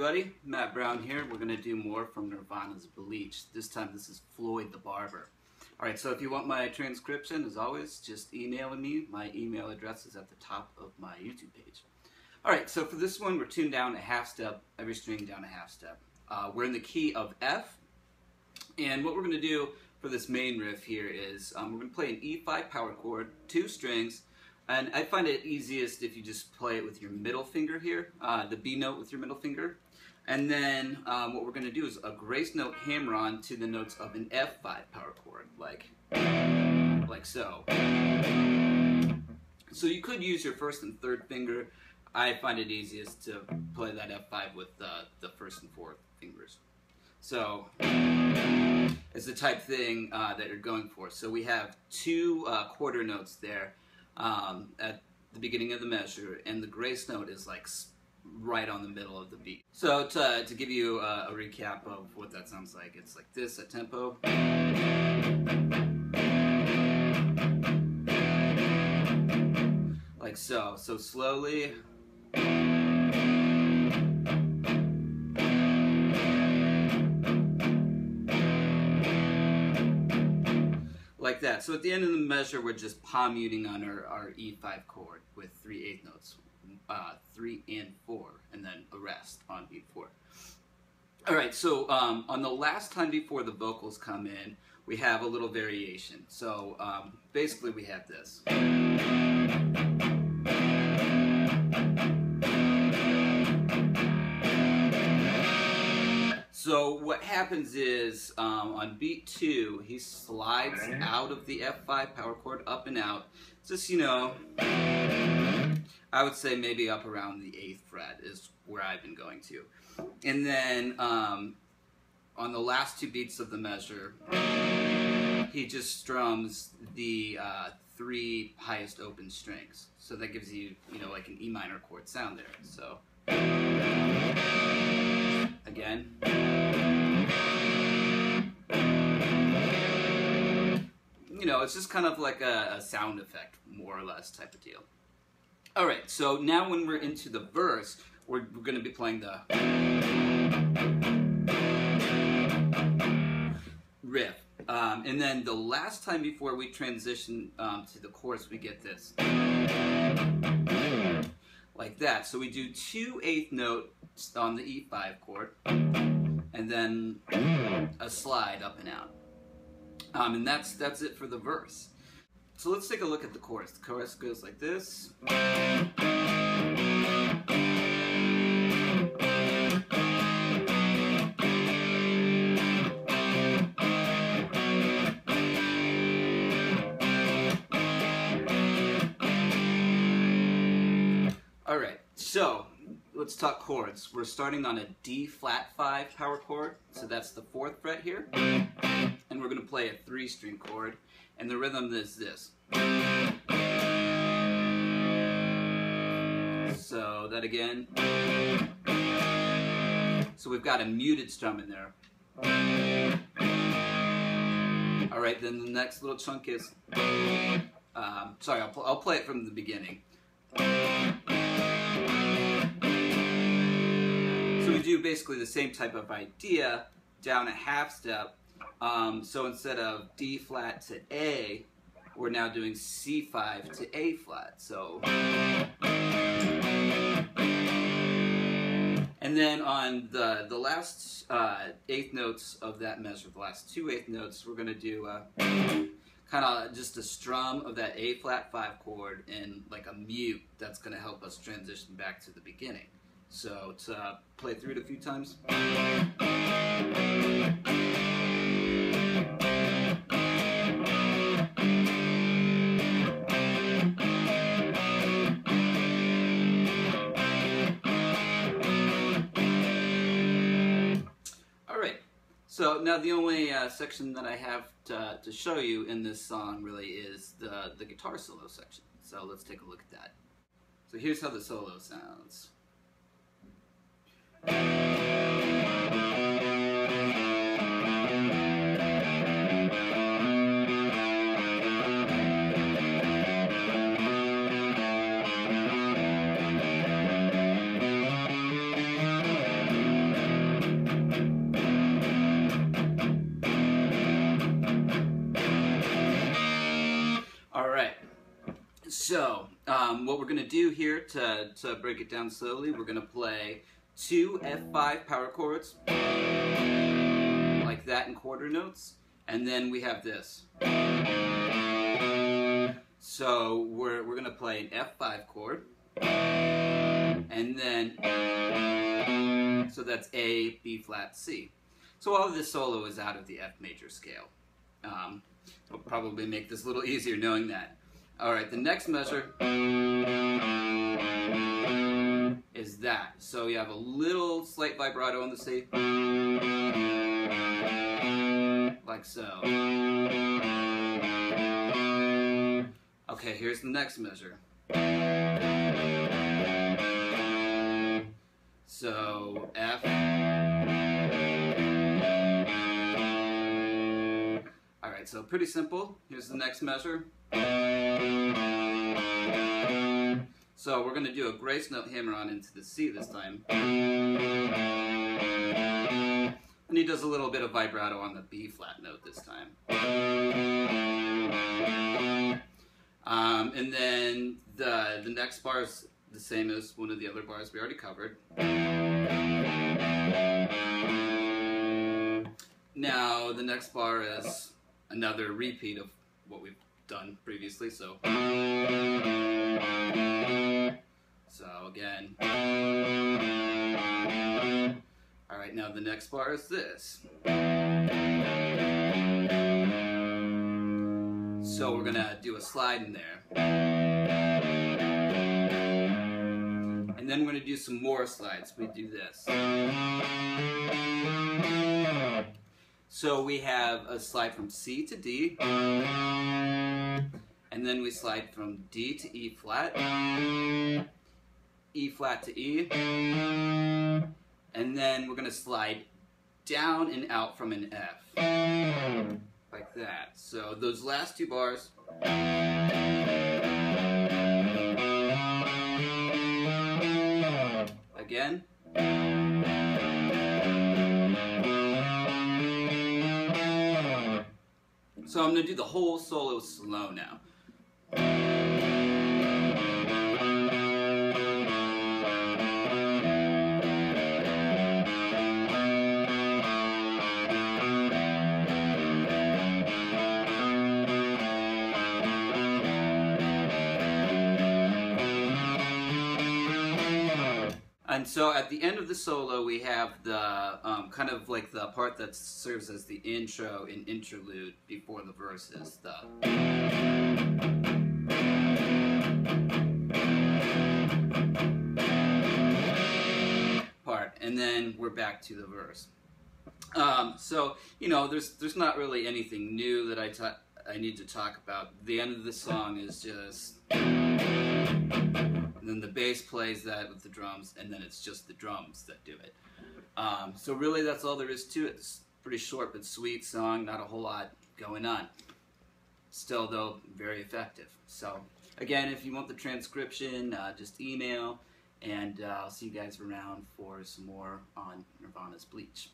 Everybody, Matt Brown here. We're going to do more from Nirvana's Bleach. This time this is Floyd the Barber. Alright, so if you want my transcription, as always, just email me. My email address is at the top of my YouTube page. Alright, so for this one, we're tuned down a half step, every string down a half step. Uh, we're in the key of F, and what we're going to do for this main riff here is um, we're going to play an E5 power chord, two strings, and I find it easiest if you just play it with your middle finger here, uh, the B note with your middle finger. And then um, what we're going to do is a grace note hammer on to the notes of an F5 power chord, like, like so. So you could use your first and third finger. I find it easiest to play that F5 with uh, the first and fourth fingers. So it's the type thing uh, that you're going for. So we have two uh, quarter notes there um, at the beginning of the measure, and the grace note is like right on the middle of the beat. So to, to give you a, a recap of what that sounds like, it's like this at tempo. Like so. So slowly. like that. So at the end of the measure, we're just palm muting on our, our E5 chord with three eighth notes, uh, three and four, and then a rest on beat four. All right, so um, on the last time before the vocals come in, we have a little variation. So um, basically we have this. So what happens is um, on beat two, he slides out of the F5 power chord up and out. Just, you know, I would say maybe up around the eighth fret is where I've been going to. And then um, on the last two beats of the measure, he just strums the uh, three highest open strings. So that gives you, you know, like an E minor chord sound there. So again. You know, it's just kind of like a, a sound effect, more or less, type of deal. All right, so now when we're into the verse, we're, we're going to be playing the riff. Um, and then the last time before we transition um, to the chorus, we get this. Like that. So we do two eighth notes on the E5 chord, and then a slide up and out. Um, and that's that's it for the verse. So let's take a look at the chorus. The chorus goes like this. All right, so let's talk chords. We're starting on a D flat 5 power chord, so that's the fourth fret here. And we're going to play a three string chord, and the rhythm is this. So that again. So we've got a muted strum in there. All right, then the next little chunk is, um, sorry, I'll, I'll play it from the beginning. So we do basically the same type of idea down a half step. Um, so instead of D flat to A, we're now doing C5 to A flat. So. And then on the, the last uh, eighth notes of that measure, the last two eighth notes, we're going to do uh, kind of just a strum of that A flat 5 chord and like a mute that's going to help us transition back to the beginning. So to play through it a few times. So now the only uh, section that I have to, to show you in this song really is the, the guitar solo section. So let's take a look at that. So here's how the solo sounds. So um, what we're going to do here to, to break it down slowly, we're going to play two F5 power chords, like that in quarter notes, and then we have this. So we're, we're going to play an F5 chord, and then, so that's A, B flat, C. So all of this solo is out of the F major scale. Um, will probably make this a little easier knowing that. All right, the next measure is that. So you have a little slight vibrato on the C, like so. Okay, here's the next measure. So F. right, so pretty simple. Here's the next measure. So we're going to do a grace note hammer on into the C this time. And he does a little bit of vibrato on the B flat note this time. Um, and then the, the next bar is the same as one of the other bars we already covered. Now the next bar is another repeat of what we've done previously, so. So again. Alright, now the next bar is this. So we're gonna do a slide in there. And then we're gonna do some more slides. We do this. So we have a slide from C to D, and then we slide from D to E flat, E flat to E, and then we're going to slide down and out from an F, like that. So those last two bars. Again. So I'm to do the whole solo slow now. And so at the end of the solo, we have the um, kind of like the part that serves as the intro and interlude before the verses. The part, and then we're back to the verse. Um, so you know, there's there's not really anything new that I ta- I need to talk about. The end of the song is just then the bass plays that with the drums, and then it's just the drums that do it. Um, so really, that's all there is to it. It's pretty short but sweet song. Not a whole lot going on. Still, though, very effective. So again, if you want the transcription, uh, just email, and uh, I'll see you guys around for some more on Nirvana's Bleach.